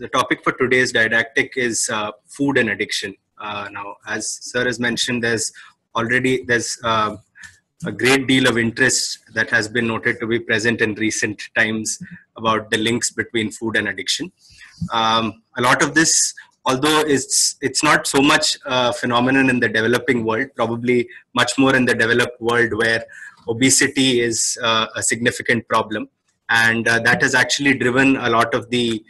the topic for today's didactic is uh, food and addiction. Uh, now, as Sir has mentioned, there's already there's uh, a great deal of interest that has been noted to be present in recent times about the links between food and addiction. Um, a lot of this, although it's it's not so much a phenomenon in the developing world, probably much more in the developed world where obesity is uh, a significant problem and uh, that has actually driven a lot of the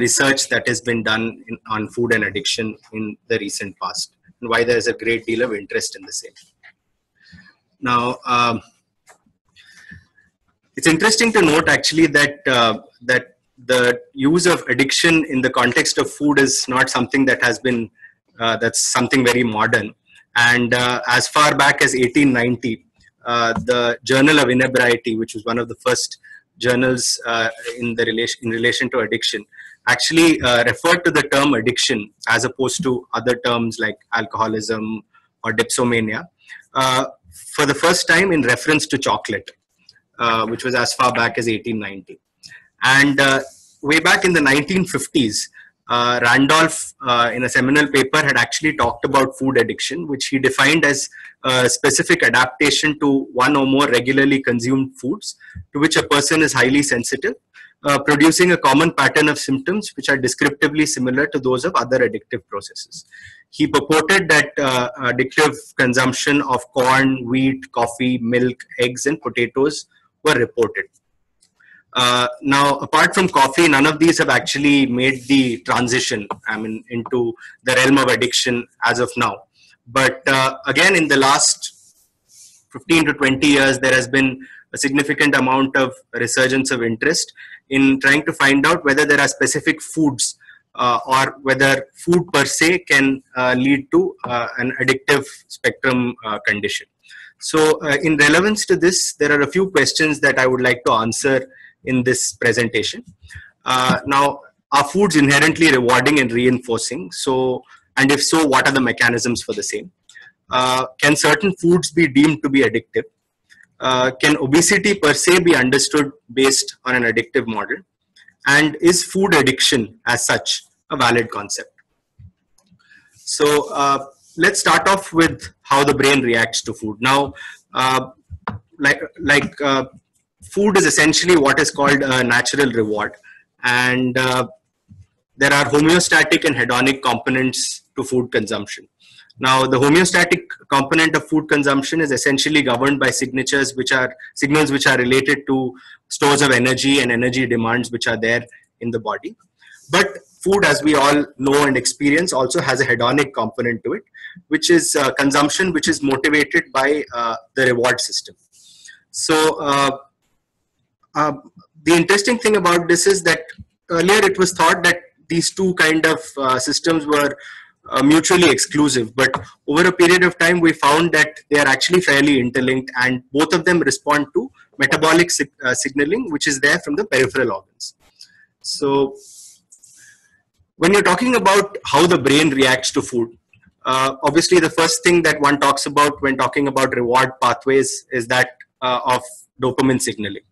research that has been done in, on food and addiction in the recent past and why there is a great deal of interest in the same. Now um, it's interesting to note actually that uh, that the use of addiction in the context of food is not something that has been uh, that's something very modern. And uh, as far back as 1890 uh, the journal of inebriety which was one of the first journals uh, in the relation in relation to addiction actually uh, referred to the term addiction as opposed to other terms like alcoholism or dipsomania uh, for the first time in reference to chocolate uh, which was as far back as 1890 and uh, way back in the 1950s uh, Randolph, uh, in a seminal paper, had actually talked about food addiction, which he defined as a specific adaptation to one or more regularly consumed foods to which a person is highly sensitive, uh, producing a common pattern of symptoms which are descriptively similar to those of other addictive processes. He purported that uh, addictive consumption of corn, wheat, coffee, milk, eggs, and potatoes were reported. Uh, now, apart from coffee, none of these have actually made the transition, I mean, into the realm of addiction as of now. But uh, again, in the last 15 to 20 years, there has been a significant amount of resurgence of interest in trying to find out whether there are specific foods uh, or whether food per se can uh, lead to uh, an addictive spectrum uh, condition. So, in relevance to this, there are a few questions that I would like to answer in this presentation. Uh, now, are foods inherently rewarding and reinforcing? So, and if so, what are the mechanisms for the same? Uh, can certain foods be deemed to be addictive? Uh, can obesity per se be understood based on an addictive model? And is food addiction as such a valid concept? So uh, let's start off with how the brain reacts to food. Now, uh, like, like uh, food is essentially what is called a natural reward and uh, there are homeostatic and hedonic components to food consumption now the homeostatic component of food consumption is essentially governed by signatures which are signals which are related to stores of energy and energy demands which are there in the body. But food as we all know and experience also has a hedonic component to it which is uh, consumption which is motivated by uh, the reward system. So uh, uh, the interesting thing about this is that earlier it was thought that these two kind of uh, systems were uh, mutually exclusive. But over a period of time we found that they are actually fairly interlinked and both of them respond to metabolic sig uh, signaling which is there from the peripheral organs. So when you're talking about how the brain reacts to food uh, obviously the first thing that one talks about when talking about reward pathways is that uh, of dopamine signaling.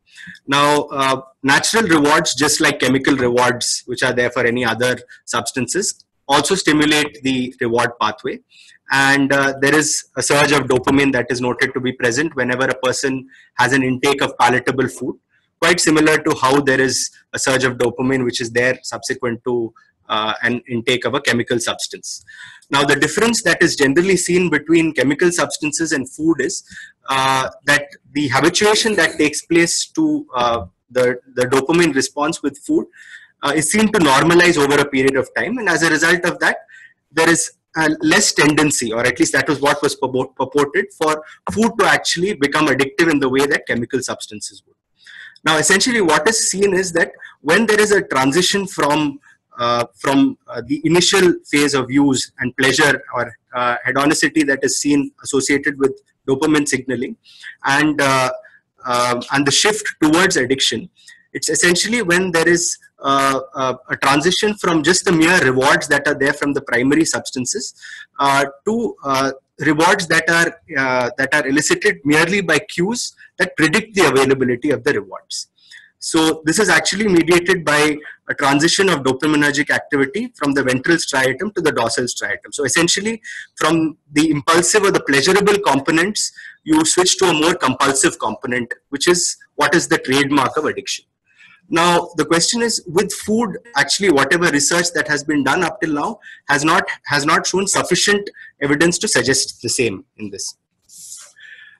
Now, uh, natural rewards, just like chemical rewards, which are there for any other substances, also stimulate the reward pathway. And uh, there is a surge of dopamine that is noted to be present whenever a person has an intake of palatable food, quite similar to how there is a surge of dopamine which is there subsequent to uh, an intake of a chemical substance. Now, the difference that is generally seen between chemical substances and food is uh, that the habituation that takes place to uh, the, the dopamine response with food uh, is seen to normalize over a period of time. And as a result of that, there is a less tendency, or at least that was what was purported, for food to actually become addictive in the way that chemical substances would. Now, essentially, what is seen is that when there is a transition from uh, from uh, the initial phase of use and pleasure or uh, hedonicity that is seen associated with dopamine signaling and um, and the shift towards addiction it's essentially when there is uh, uh, a transition from just the mere rewards that are there from the primary substances uh, to rewards that are that are elicited merely by cues that predict the availability of the rewards So this is actually mediated by a transition of dopaminergic activity from the ventral striatum to the dorsal striatum. So essentially from the impulsive or the pleasurable components, you switch to a more compulsive component, which is what is the trademark of addiction. Now, the question is with food, actually, whatever research that has been done up till now has not, has not shown sufficient evidence to suggest the same in this.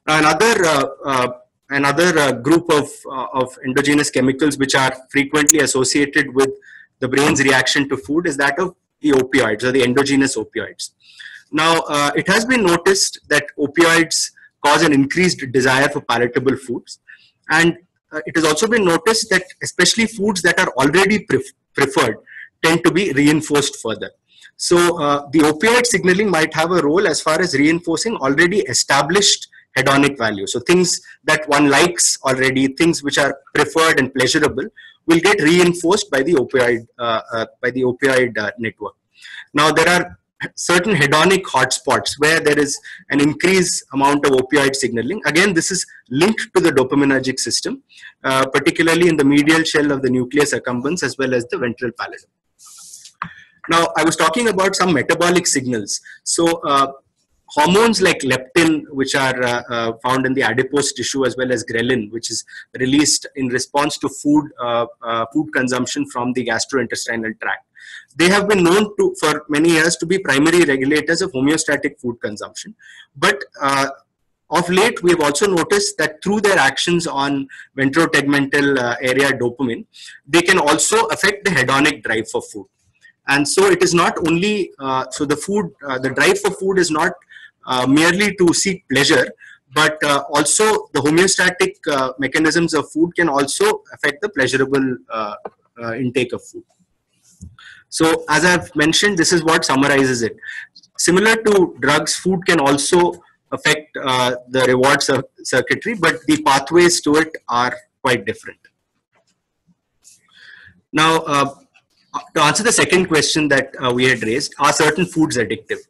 Now, another, uh, uh, another uh, group of, uh, of endogenous chemicals which are frequently associated with the brain's reaction to food is that of the opioids or the endogenous opioids. Now, uh, it has been noticed that opioids cause an increased desire for palatable foods. And uh, it has also been noticed that especially foods that are already pref preferred tend to be reinforced further. So uh, the opioid signaling might have a role as far as reinforcing already established hedonic value. So things that one likes already, things which are preferred and pleasurable, will get reinforced by the opioid uh, uh, by the opioid uh, network. Now there are certain hedonic hotspots where there is an increased amount of opioid signaling. Again, this is linked to the dopaminergic system, uh, particularly in the medial shell of the nucleus accumbens as well as the ventral pallidum. Now, I was talking about some metabolic signals. So, uh, hormones like leptin, which are uh, uh, found in the adipose tissue, as well as ghrelin, which is released in response to food uh, uh, food consumption from the gastrointestinal tract. They have been known to for many years to be primary regulators of homeostatic food consumption, but uh, of late, we have also noticed that through their actions on ventrotegmental uh, area dopamine, they can also affect the hedonic drive for food. And so it is not only, uh, so the food, uh, the drive for food is not uh, merely to seek pleasure, but uh, also the homeostatic uh, mechanisms of food can also affect the pleasurable intake of food. So as I've mentioned, this is what summarizes it. Similar to drugs, food can also affect uh, the reward cir circuitry, but the pathways to it are quite different. Now, uh, to answer the second question that uh, we had raised, are certain foods addictive?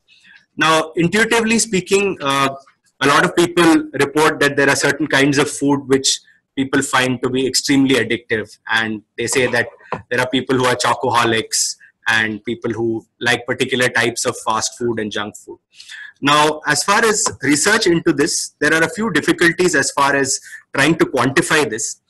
Now, intuitively speaking, uh, a lot of people report that there are certain kinds of food which people find to be extremely addictive. And they say that there are people who are chocoholics and people who like particular types of fast food and junk food. Now, as far as research into this, there are a few difficulties as far as trying to quantify this.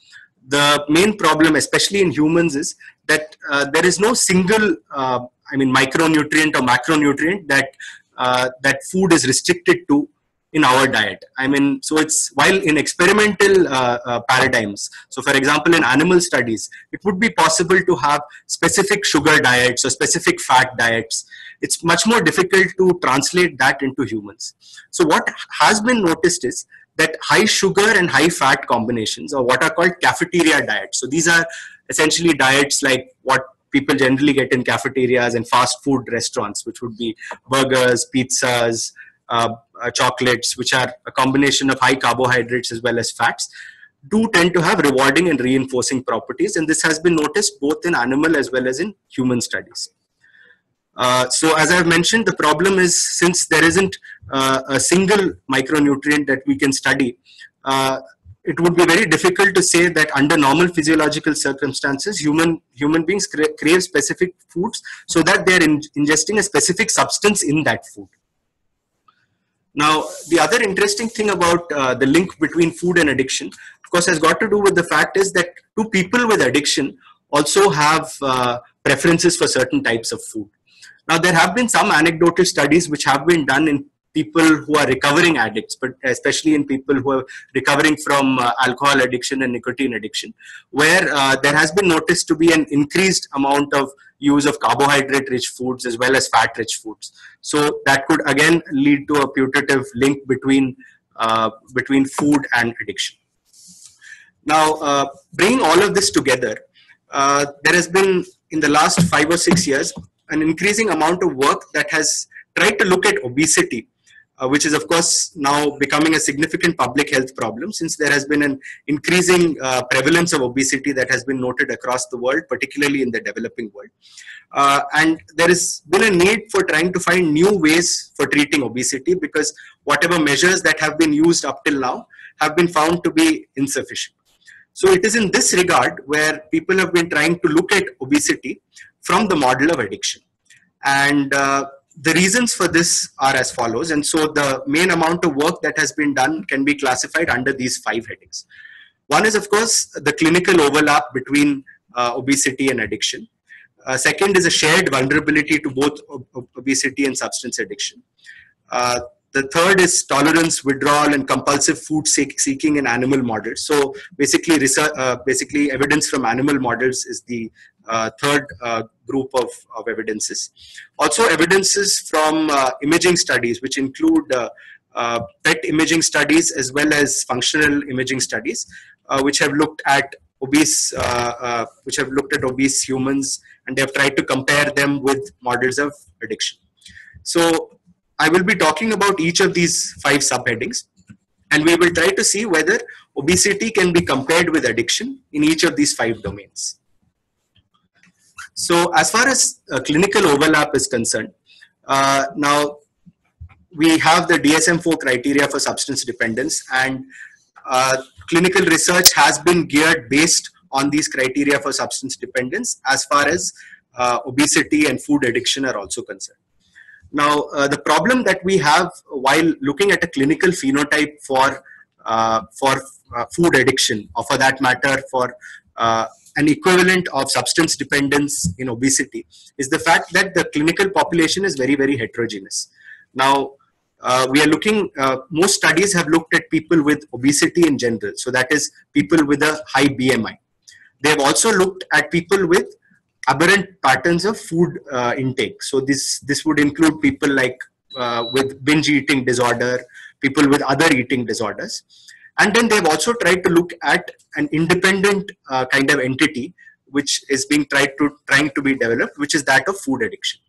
The main problem, especially in humans, is that uh, there is no single, uh, I mean, micronutrient or macronutrient that uh, that food is restricted to in our diet. I mean, so it's while in experimental uh, uh, paradigms. So, for example, in animal studies, it would be possible to have specific sugar diets or specific fat diets. It's much more difficult to translate that into humans. So, what has been noticed is that high sugar and high fat combinations, or what are called cafeteria diets. So, these are essentially diets like what people generally get in cafeterias and fast food restaurants, which would be burgers, pizzas, chocolates, which are a combination of high carbohydrates as well as fats, do tend to have rewarding and reinforcing properties. And this has been noticed both in animal as well as in human studies. Uh, so as I've mentioned, the problem is since there isn't uh, a single micronutrient that we can study, uh, it would be very difficult to say that under normal physiological circumstances, human human beings cra crave specific foods so that they are in ingesting a specific substance in that food. Now, the other interesting thing about uh, the link between food and addiction, of course, has got to do with the fact is that two people with addiction also have uh, preferences for certain types of food. Now, there have been some anecdotal studies which have been done in people who are recovering addicts, but especially in people who are recovering from uh, alcohol addiction and nicotine addiction, where uh, there has been noticed to be an increased amount of use of carbohydrate rich foods as well as fat rich foods. So that could again lead to a putative link between, uh, between food and addiction. Now, uh, bringing all of this together, uh, there has been in the last five or six years an increasing amount of work that has tried to look at obesity uh, which is of course now becoming a significant public health problem since there has been an increasing uh, prevalence of obesity that has been noted across the world, particularly in the developing world. Uh, and there has been a need for trying to find new ways for treating obesity because whatever measures that have been used up till now have been found to be insufficient. So it is in this regard where people have been trying to look at obesity from the model of addiction. And uh, the reasons for this are as follows. And so the main amount of work that has been done can be classified under these five headings. One is, of course, the clinical overlap between uh, obesity and addiction. Uh, second is a shared vulnerability to both ob obesity and substance addiction. Uh, the third is tolerance, withdrawal, and compulsive food seeking in animal models. So basically, research, uh, basically evidence from animal models is the third uh, group of, of evidences. Also, evidences from uh, imaging studies, which include uh, PET imaging studies as well as functional imaging studies, which have looked at obese, which have looked at obese humans, and they have tried to compare them with models of addiction. So I will be talking about each of these five subheadings and we will try to see whether obesity can be compared with addiction in each of these five domains. So as far as uh, clinical overlap is concerned, uh, now we have the DSM-4 criteria for substance dependence and uh, clinical research has been geared based on these criteria for substance dependence as far as uh, obesity and food addiction are also concerned. Now, uh, the problem that we have while looking at a clinical phenotype for uh, for food addiction, or for that matter, for an equivalent of substance dependence in obesity, is the fact that the clinical population is very, very heterogeneous. Now, uh, we are looking, uh, most studies have looked at people with obesity in general. So that is people with a high BMI. They have also looked at people with aberrant patterns of food uh, intake. So this this would include people like uh, with binge eating disorder, people with other eating disorders, and then they've also tried to look at an independent uh, kind of entity which is being tried to trying to be developed, which is that of food addiction.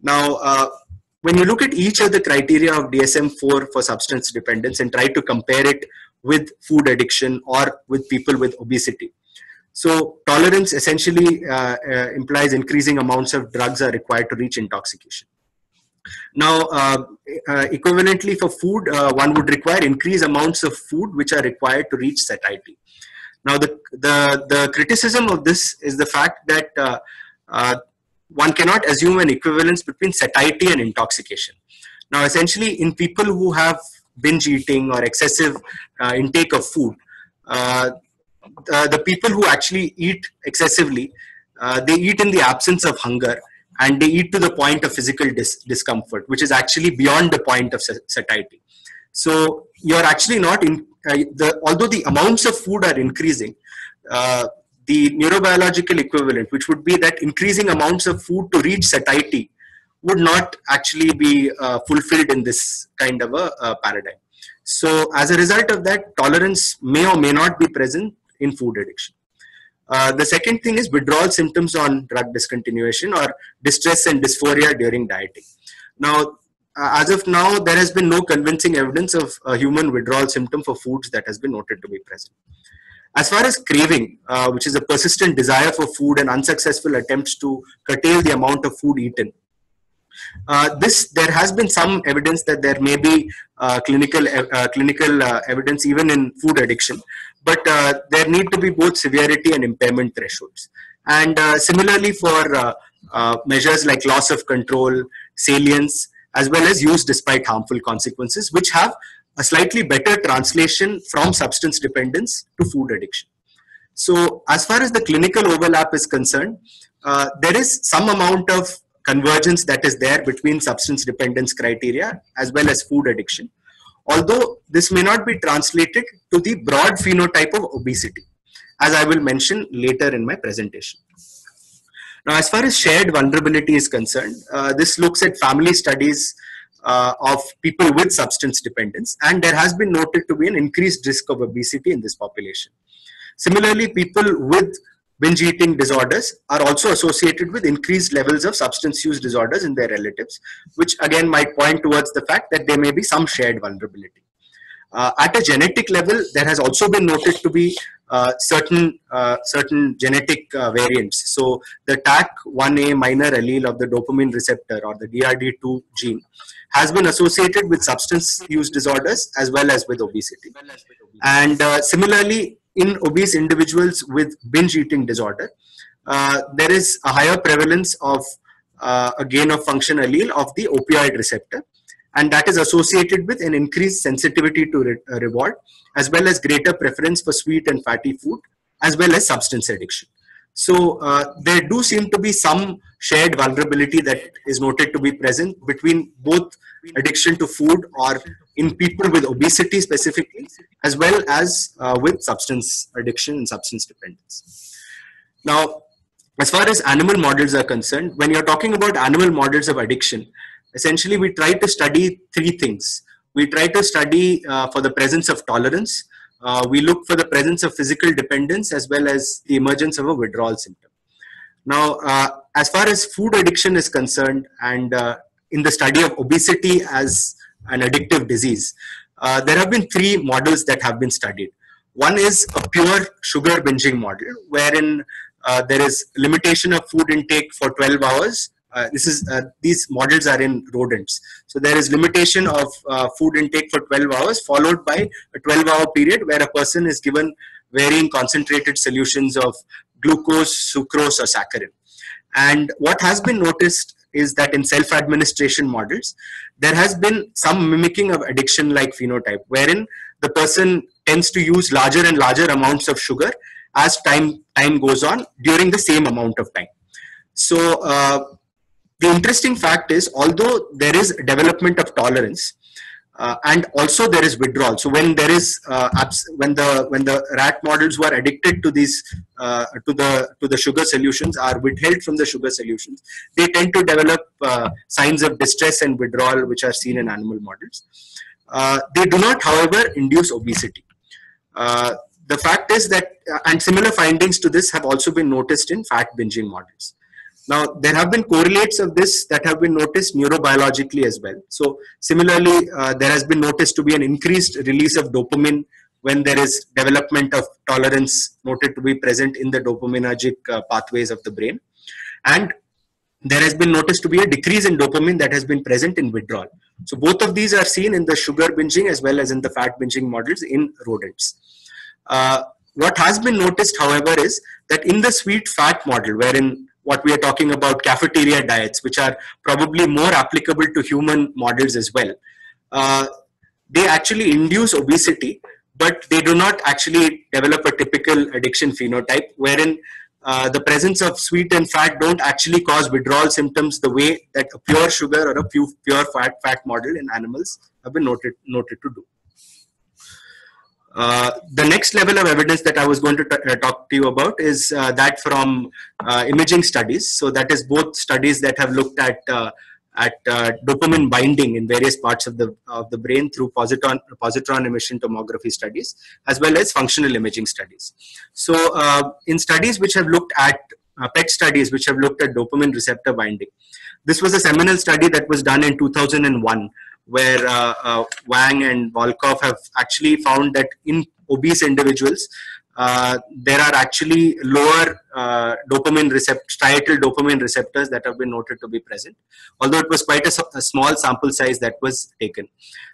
Now, uh, when you look at each of the criteria of DSM-4 for substance dependence and try to compare it with food addiction or with people with obesity, so tolerance essentially uh, uh, implies increasing amounts of drugs are required to reach intoxication. Now, uh, uh, equivalently for food, uh, one would require increased amounts of food which are required to reach satiety. Now, the, the, the criticism of this is the fact that uh, one cannot assume an equivalence between satiety and intoxication. Now, essentially, in people who have binge eating or excessive intake of food, uh, the people who actually eat excessively, uh, they eat in the absence of hunger and they eat to the point of physical dis discomfort, which is actually beyond the point of satiety. So you're actually not in, uh, the, although the amounts of food are increasing, uh, the neurobiological equivalent, which would be that increasing amounts of food to reach satiety, would not actually be uh, fulfilled in this kind of a, a paradigm. So as a result of that, tolerance may or may not be present in food addiction. Uh, the second thing is withdrawal symptoms on drug discontinuation or distress and dysphoria during dieting. Now, uh, as of now, there has been no convincing evidence of a human withdrawal symptom for foods that has been noted to be present. As far as craving, uh, which is a persistent desire for food and unsuccessful attempts to curtail the amount of food eaten, uh, this there has been some evidence that there may be uh, clinical uh, clinical uh, evidence even in food addiction, but uh, there need to be both severity and impairment thresholds. And uh, similarly for measures like loss of control, salience, as well as use despite harmful consequences, which have a slightly better translation from substance dependence to food addiction. So as far as the clinical overlap is concerned, uh, there is some amount of convergence that is there between substance dependence criteria as well as food addiction. Although this may not be translated to the broad phenotype of obesity, as I will mention later in my presentation. Now, as far as shared vulnerability is concerned, uh, this looks at family studies uh, of people with substance dependence, and there has been noted to be an increased risk of obesity in this population. Similarly, people with binge eating disorders are also associated with increased levels of substance use disorders in their relatives, which again might point towards the fact that there may be some shared vulnerability. Uh, at a genetic level, there has also been noted to be uh, certain uh, certain genetic uh, variants. So the Taq1A minor allele of the dopamine receptor or the DRD2 gene has been associated with substance use disorders as well as with obesity. And uh, similarly, in obese individuals with binge eating disorder, uh, there is a higher prevalence of uh, a gain of function allele of the opioid receptor. And that is associated with an increased sensitivity to re uh, reward, as well as greater preference for sweet and fatty food, as well as substance addiction. So uh, there do seem to be some shared vulnerability that is noted to be present between both addiction to food or in people with obesity specifically, as well as uh, with substance addiction and substance dependence. Now, as far as animal models are concerned, when you're talking about animal models of addiction, essentially we try to study three things. We try to study uh, for the presence of tolerance, uh, we look for the presence of physical dependence as well as the emergence of a withdrawal symptom. Now, uh, as far as food addiction is concerned, and uh, in the study of obesity as an addictive disease, uh, there have been three models that have been studied. One is a pure sugar binging model, wherein uh, there is limitation of food intake for 12 hours uh, this is uh, these models are in rodents. So there is limitation of uh, food intake for 12 hours followed by a 12 hour period where a person is given varying concentrated solutions of glucose sucrose or saccharin. And what has been noticed is that in self administration models there has been some mimicking of addiction like phenotype wherein the person tends to use larger and larger amounts of sugar as time time goes on during the same amount of time. So uh, the interesting fact is, although there is development of tolerance, uh, and also there is withdrawal. So when there is uh, when the when the rat models who are addicted to these uh, to the to the sugar solutions are withheld from the sugar solutions, they tend to develop uh, signs of distress and withdrawal, which are seen in animal models. Uh, they do not, however, induce obesity. Uh, the fact is that, and similar findings to this have also been noticed in fat binging models. Now, there have been correlates of this that have been noticed neurobiologically as well. So, similarly, uh, there has been noticed to be an increased release of dopamine when there is development of tolerance noted to be present in the dopaminergic uh, pathways of the brain. And there has been noticed to be a decrease in dopamine that has been present in withdrawal. So, both of these are seen in the sugar binging as well as in the fat binging models in rodents. Uh, what has been noticed, however, is that in the sweet fat model, wherein what we are talking about cafeteria diets, which are probably more applicable to human models as well. Uh, they actually induce obesity, but they do not actually develop a typical addiction phenotype, wherein uh, the presence of sweet and fat don't actually cause withdrawal symptoms the way that a pure sugar or a pure, pure fat fat model in animals have been noted noted to do. Uh, the next level of evidence that I was going to uh, talk to you about is uh, that from uh, imaging studies. So that is both studies that have looked at uh, at dopamine binding in various parts of the of the brain through positron positron emission tomography studies, as well as functional imaging studies. So in studies which have looked at PET studies which have looked at dopamine receptor binding, this was a seminal study that was done in 2001 where uh, uh, Wang and Volkow have actually found that in obese individuals, uh, there are actually lower uh, dopamine receptor, striatal dopamine receptors that have been noted to be present, although it was quite a, a, small sample size that was taken.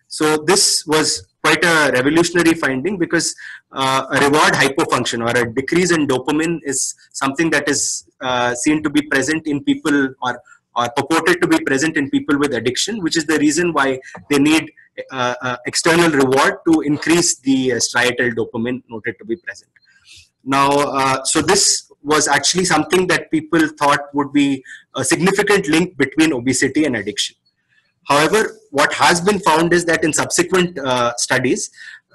So this was quite a revolutionary finding because uh, a reward hypofunction or a decrease in dopamine is something that is uh, seen to be present in people or are purported to be present in people with addiction, which is the reason why they need uh, uh, external reward to increase the uh, striatal dopamine noted to be present. Now, uh, so this was actually something that people thought would be a significant link between obesity and addiction. However, what has been found is that in subsequent uh, studies,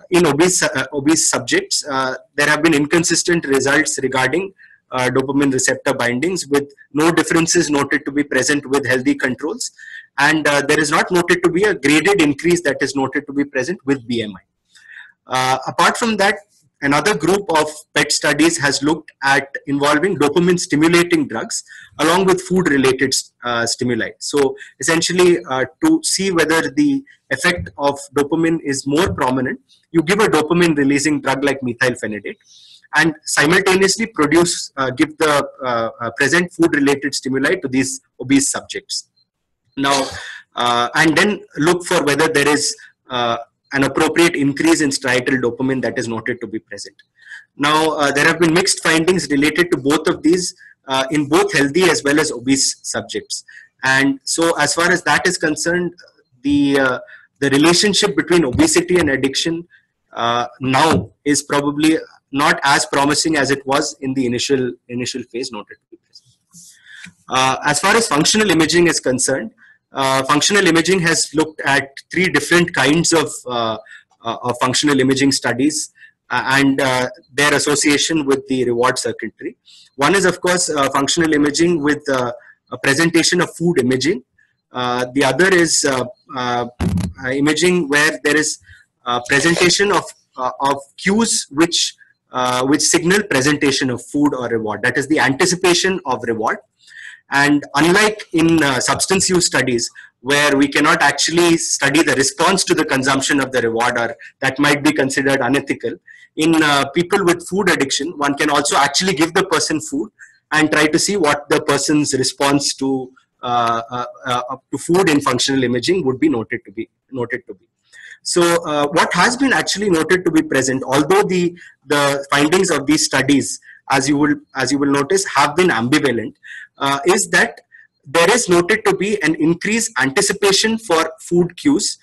in obese, uh, obese subjects, there have been inconsistent results regarding uh, dopamine receptor bindings with no differences noted to be present with healthy controls and uh, there is not noted to be a graded increase that is noted to be present with BMI. Uh, apart from that, another group of PET studies has looked at involving dopamine stimulating drugs along with food related uh, stimuli. So essentially uh, to see whether the effect of dopamine is more prominent, you give a dopamine releasing drug like methylphenidate and simultaneously produce, uh, give the uh, uh, present food related stimuli to these obese subjects. Now, and then look for whether there is an appropriate increase in striatal dopamine that is noted to be present. Now, uh, there have been mixed findings related to both of these uh, in both healthy as well as obese subjects. And so, as far as that is concerned, the uh, the relationship between obesity and addiction uh, now is probably not as promising as it was in the initial initial phase noted. Uh, as far as functional imaging is concerned, uh, functional imaging has looked at three different kinds of, uh, uh of functional imaging studies uh, and uh, their association with the reward circuitry. One is, of course, functional imaging with a presentation of food imaging. the other is imaging where there is presentation of, of cues which, which signal presentation of food or reward. That is the anticipation of reward. And unlike in uh, substance use studies, where we cannot actually study the response to the consumption of the reward or that might be considered unethical, in uh, people with food addiction, one can also actually give the person food and try to see what the person's response to uh, uh, uh to food in functional imaging would be noted to be noted to be. So uh, what has been actually noted to be present, although the the findings of these studies, as you will as you will notice, have been ambivalent, uh, is that there is noted to be an increased anticipation for food cues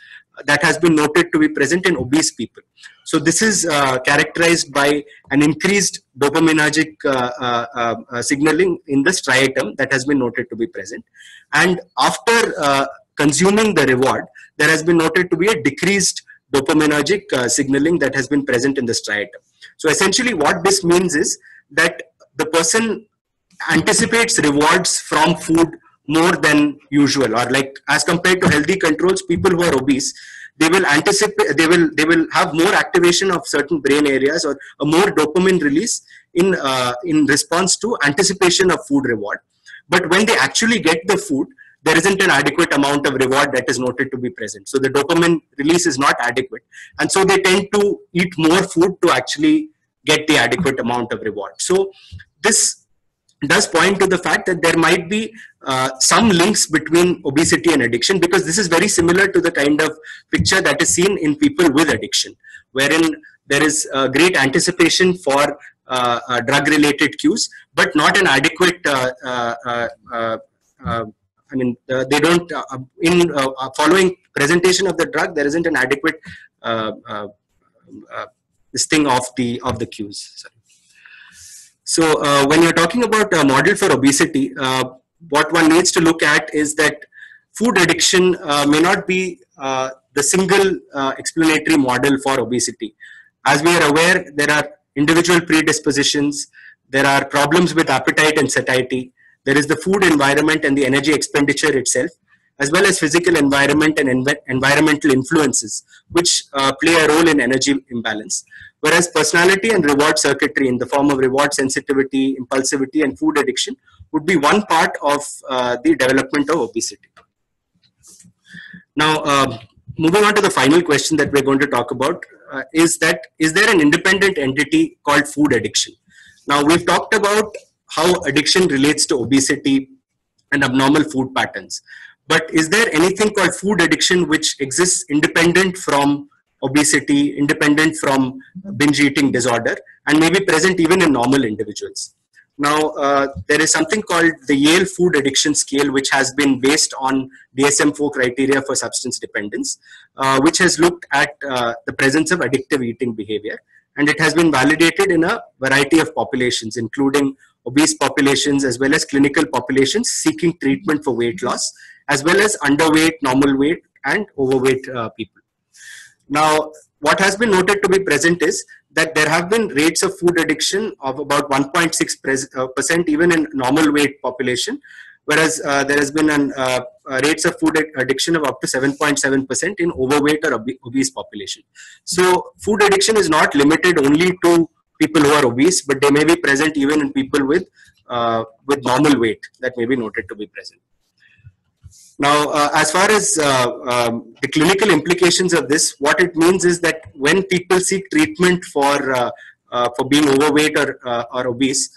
that has been noted to be present in obese people. So this is uh, characterized by an increased dopaminergic uh, uh, uh signaling in the striatum that has been noted to be present. And after uh, consuming the reward, there has been noted to be a decreased dopaminergic uh, signaling that has been present in the striatum. So essentially what this means is that the person anticipates rewards from food more than usual or like as compared to healthy controls people who are obese they will anticipate they will they will have more activation of certain brain areas or a more dopamine release in uh, in response to anticipation of food reward but when they actually get the food there isn't an adequate amount of reward that is noted to be present. So the dopamine release is not adequate. And so they tend to eat more food to actually get the adequate amount of reward. So this does point to the fact that there might be uh, some links between obesity and addiction because this is very similar to the kind of picture that is seen in people with addiction wherein there is great anticipation for uh, uh, drug related cues but not an adequate uh, uh, i mean they don't in following presentation of the drug there isn't an adequate this thing of the of the cues Sorry. So uh, when you're talking about a model for obesity, uh, what one needs to look at is that food addiction uh, may not be uh, the single uh, explanatory model for obesity. As we are aware, there are individual predispositions, there are problems with appetite and satiety, there is the food environment and the energy expenditure itself, as well as physical environment and env environmental influences, which uh, play a role in energy imbalance. Whereas personality and reward circuitry in the form of reward sensitivity, impulsivity, and food addiction would be one part of uh, the development of obesity. Now, uh, moving on to the final question that we're going to talk about uh, is that is there an independent entity called food addiction? Now, we've talked about how addiction relates to obesity and abnormal food patterns. But is there anything called food addiction which exists independent from obesity, independent from binge eating disorder, and may be present even in normal individuals. Now, uh, there is something called the Yale Food Addiction Scale, which has been based on DSM-4 criteria for substance dependence, uh, which has looked at uh, the presence of addictive eating behavior. And it has been validated in a variety of populations, including obese populations as well as clinical populations seeking treatment for weight loss, as well as underweight, normal weight, and overweight uh, people. Now, what has been noted to be present is that there have been rates of food addiction of about 1.6 uh, percent even in normal weight population, whereas uh, there has been an uh, rates of food addiction of up to 7.7 percent in overweight or obese population. So, food addiction is not limited only to people who are obese, but they may be present even in people with uh, with normal weight that may be noted to be present. Now, uh, as far as uh, um, the clinical implications of this, what it means is that when people seek treatment for uh, uh for being overweight or uh, or obese,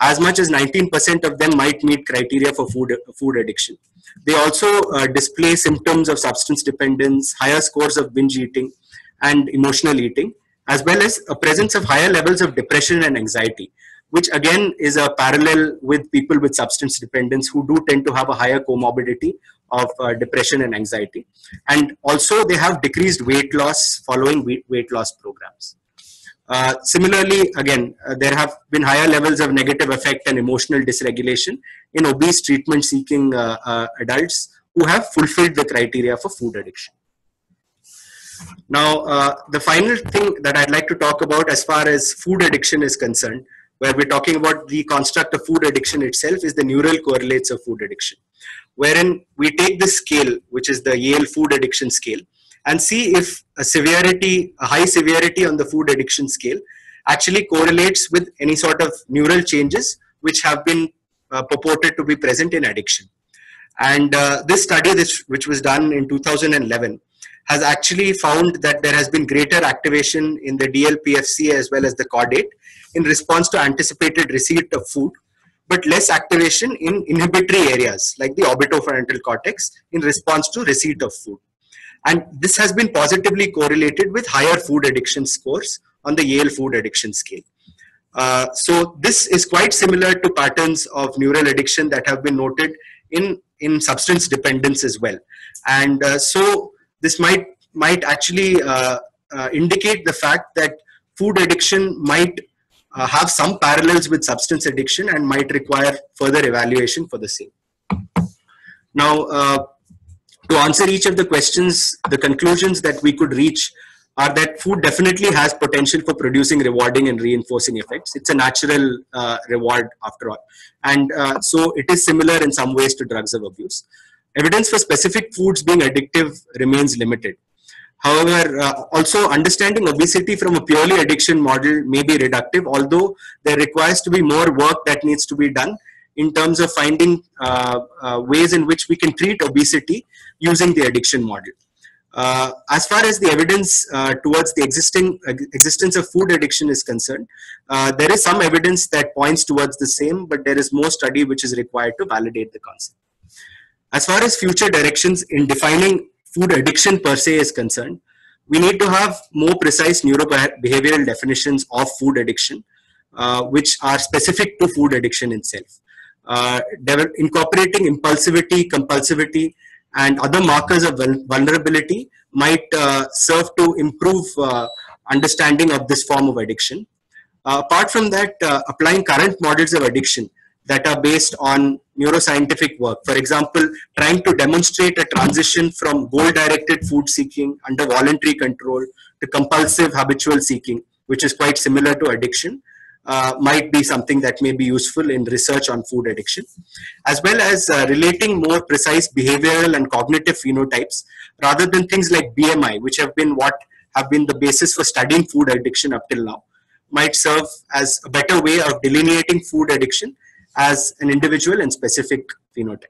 as much as 19% of them might meet criteria for food food addiction. They also display symptoms of substance dependence, higher scores of binge eating, and emotional eating, as well as a presence of higher levels of depression and anxiety, which again is a parallel with people with substance dependence who do tend to have a higher comorbidity of uh, depression and anxiety. And also they have decreased weight loss following weight, loss programs. Uh, similarly, again, uh, there have been higher levels of negative affect and emotional dysregulation in obese treatment seeking uh, uh, adults who have fulfilled the criteria for food addiction. Now, uh, the final thing that I'd like to talk about as far as food addiction is concerned, where we're talking about the construct of food addiction itself, is the neural correlates of food addiction, wherein we take this scale, which is the Yale food addiction scale, and see if a severity, a high severity on the food addiction scale actually correlates with any sort of neural changes which have been uh, purported to be present in addiction. And uh, this study, this, which was done in 2011, has actually found that there has been greater activation in the DLPFC as well as the caudate in response to anticipated receipt of food, but less activation in inhibitory areas like the orbitofrontal cortex in response to receipt of food. And this has been positively correlated with higher food addiction scores on the Yale food addiction scale. Uh, so this is quite similar to patterns of neural addiction that have been noted in, in substance dependence as well. And uh, so this might, might actually uh, uh indicate the fact that food addiction might uh, have some parallels with substance addiction and might require further evaluation for the same. Now, uh, to answer each of the questions, the conclusions that we could reach are that food definitely has potential for producing rewarding and reinforcing effects. It's a natural uh, reward after all. And uh, so it is similar in some ways to drugs of abuse. Evidence for specific foods being addictive remains limited. However, uh, also understanding obesity from a purely addiction model may be reductive, although there requires to be more work that needs to be done in terms of finding uh, uh, ways in which we can treat obesity using the addiction model. Uh, as far as the evidence uh, towards the existing existence of food addiction is concerned, uh, there is some evidence that points towards the same, but there is more study which is required to validate the concept. As far as future directions in defining food addiction per se is concerned, we need to have more precise neurobehavioral definitions of food addiction, uh, which are specific to food addiction itself. Uh, incorporating impulsivity, compulsivity, and other markers of vulnerability might uh, serve to improve uh, understanding of this form of addiction. Uh, apart from that, uh, applying current models of addiction that are based on neuroscientific work. For example, trying to demonstrate a transition from goal-directed food seeking under voluntary control to compulsive habitual seeking, which is quite similar to addiction, uh, might be something that may be useful in research on food addiction, as well as uh, relating more precise behavioral and cognitive phenotypes rather than things like BMI, which have been what have been the basis for studying food addiction up till now, might serve as a better way of delineating food addiction as an individual and specific phenotype.